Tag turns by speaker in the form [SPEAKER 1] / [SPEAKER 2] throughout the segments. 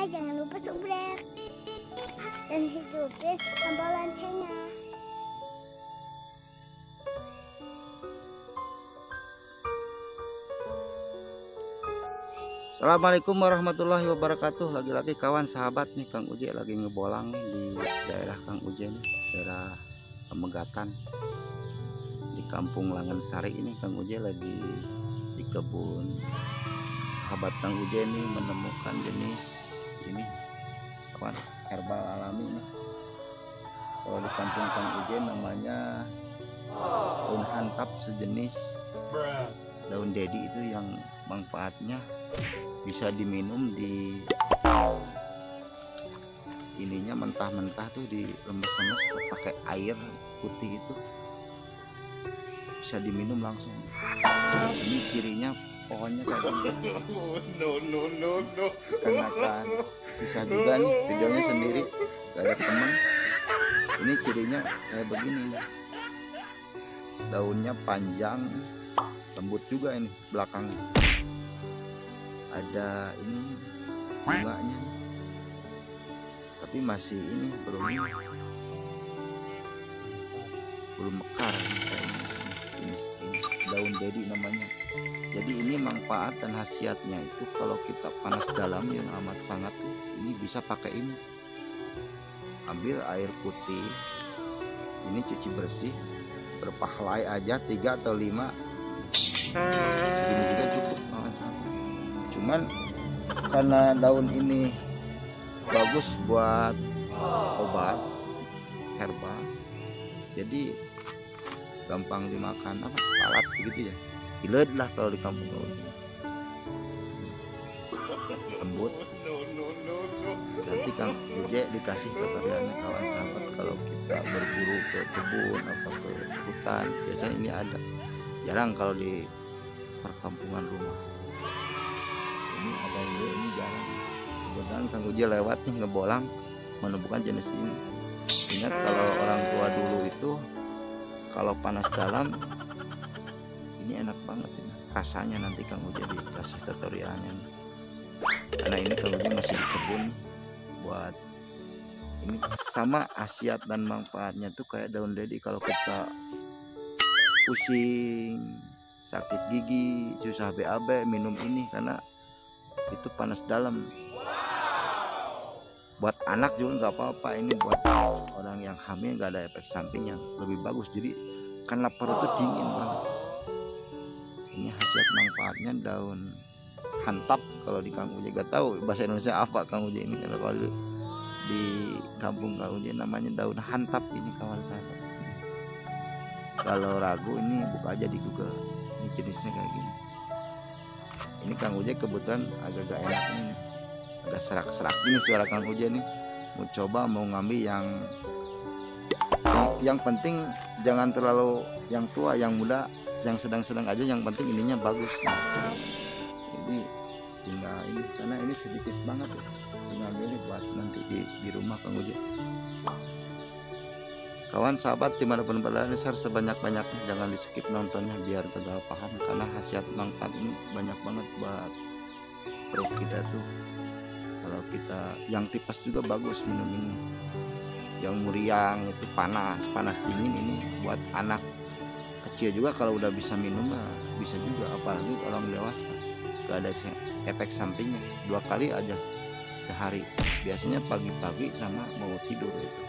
[SPEAKER 1] subscribe, jangan lupa subrek. Dan hidupin tombol loncengnya.
[SPEAKER 2] Assalamualaikum warahmatullahi wabarakatuh Lagi-lagi kawan sahabat nih Kang Uje lagi ngebolang nih di daerah Kang Uje nih Daerah Pemegatan Di kampung Langan Sari ini Kang Uje lagi di kebun Sahabat Kang Uje nih menemukan jenis ini kawan herbal alami nih Kalau di kampung Kang namanya daun hantap sejenis daun dedi itu yang manfaatnya bisa diminum di ininya mentah-mentah tuh di lemes-lemes pakai air putih itu. Bisa diminum langsung. Ini cirinya pohonnya kayak gini
[SPEAKER 3] no no no no.
[SPEAKER 2] Kan bisa juga nih videonya sendiri. Gak ada temen. Ini cirinya kayak begini. Daunnya panjang. Lembut juga ini belakangnya. Ada ini bunganya. Tapi masih ini belum belum mekar dedi namanya. Jadi ini manfaat dan khasiatnya itu kalau kita panas dalam yang amat sangat ini bisa pakai ini. Ambil air putih ini cuci bersih berpahlai aja tiga atau lima. Ini juga cukup cuman karena daun ini bagus buat obat herbal jadi gampang dimakan apa palat gitu ya. Iled lah kalau di kampung kau lembut. Nanti Kang Uje dikasih tutorialnya kawan sahabat kalau kita berburu ke kebun atau ke hutan biasanya ini ada. Jarang kalau di perkampungan rumah. Ini ada ini ini jarang. Kebetulan Kang Uje lewat nih ngebolang menemukan jenis ini. Ingat kalau orang tua dulu itu kalau panas dalam ini enak banget ini. Rasanya nanti Kang Uje dikasih tutorialnya. Karena ini Uje masih di kebun buat ini sama khasiat dan manfaatnya tuh kayak daun dedi kalau kita pusing sakit gigi susah BAB minum ini karena itu panas dalam buat anak juga nggak apa-apa ini buat orang yang hamil nggak ada efek samping yang lebih bagus. Jadi kan lapar itu dingin banget. Ini khasiat manfaatnya daun hantap kalau di Kang Uje gak tahu. Bahasa Indonesia apa Kang Uje ini? Kalau di, di kampung Kang namanya daun hantap ini kawan sahabat kalau ragu ini buka aja di Google. Ini jenisnya kayak gini. Ini Kang Uje kebetulan agak-agak enak ini. agak serak-serak. Gini suara Kang Uje nih. Mau coba mau ngambil yang yang, penting jangan terlalu yang tua yang muda yang sedang-sedang aja. Yang penting ininya bagus. Jadi tinggal ini karena ini sedikit banget ya tinggal ini buat nanti di, di rumah Kang Uje kawan sahabat di mana pun berada share sebanyak-banyaknya jangan di skip nontonnya biar tegak paham karena khasiat manfaat ini banyak banget buat perut kita tuh kalau kita yang tipes juga bagus minum ini yang muriang itu panas panas dingin ini buat anak kecil juga kalau udah bisa minum mah bisa juga apalagi orang dewasa. Gak ada efek sampingnya. Dua kali aja sehari. Biasanya pagi-pagi sama mau tidur itu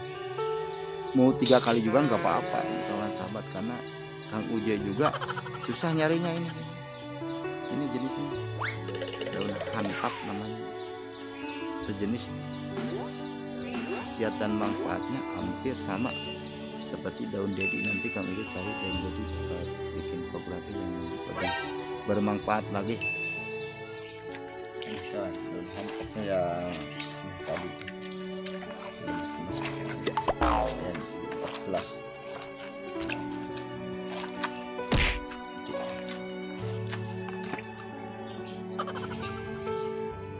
[SPEAKER 2] mau tiga kali juga nggak apa-apa kawan sahabat. Karena Kang Uje juga susah nyarinya ini. Ini jenisnya. Daun hantap namanya sejenis khasiat dan manfaatnya hampir sama seperti daun dedi nanti Kang Uje cari daun dedi kita bikin vlog lagi yang lebih bermanfaat lagi. Nah, daun yang tadi. Dan 14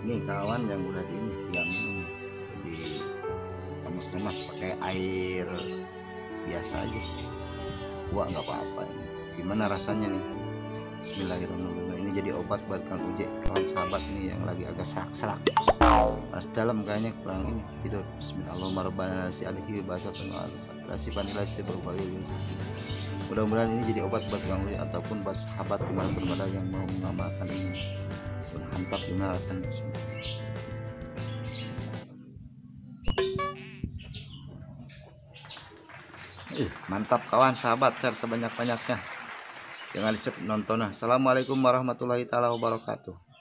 [SPEAKER 2] ini kawan yang udah di remes-remes pakai air biasa aja. Gua nggak apa-apa ini. Gimana rasanya nih? Bismillahirrahmanirrahim. Ini jadi obat buat Kang Uje kawan sahabat ini yang lagi agak serak-serak. Mas dalam kayaknya kurang ini tidur. Bismillahirrahmanirrahim. Mudah-mudahan ini jadi obat buat gangguan ataupun buat sahabat di mana pun berada yang mau mengamalkan ini. Mantap gimana rasanya Mantap kawan sahabat share sebanyak-banyaknya. Jangan di nonton assalamualaikum warahmatullahi taala wabarakatuh